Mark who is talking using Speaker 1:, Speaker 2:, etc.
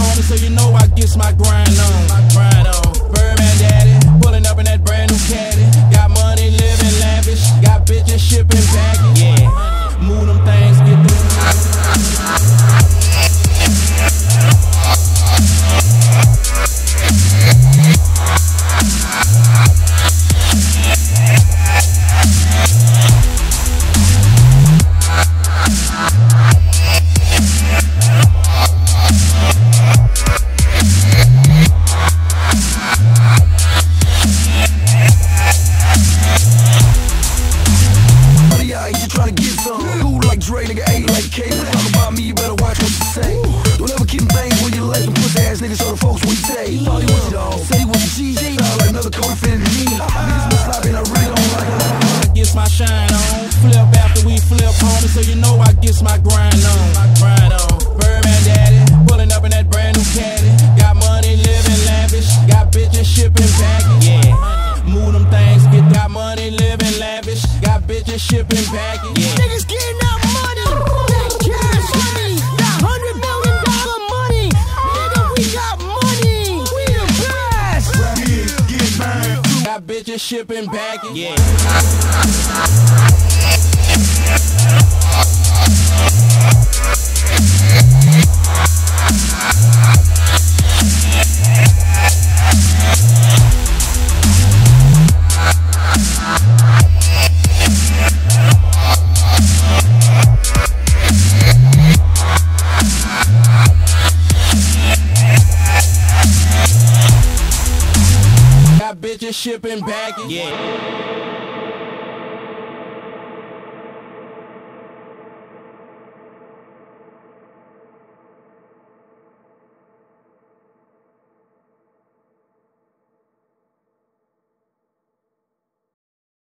Speaker 1: so you know I get my grind on.
Speaker 2: Dre, nigga, ate like cake. Talk about me, you better watch what you say. Don't ever keep things when you let them pussy ass niggas show the folks what you say. Thought he was it all, said he was a G. Sound like another coat fitted me. Niggas been sloppy and I really don't
Speaker 1: like it. Gets my shine on. Flip after we flip, homie, so you know I gets my grind on. My grind on. Birdman daddy, pulling up in that brand new caddy. Got money, living lavish. Got bitches shipping baggage. Yeah. Move them things, get that money, living lavish. Got bitches shipping baggage. Yeah. Niggas
Speaker 2: get
Speaker 1: shipping back. Yeah. Shipping packing. Yeah.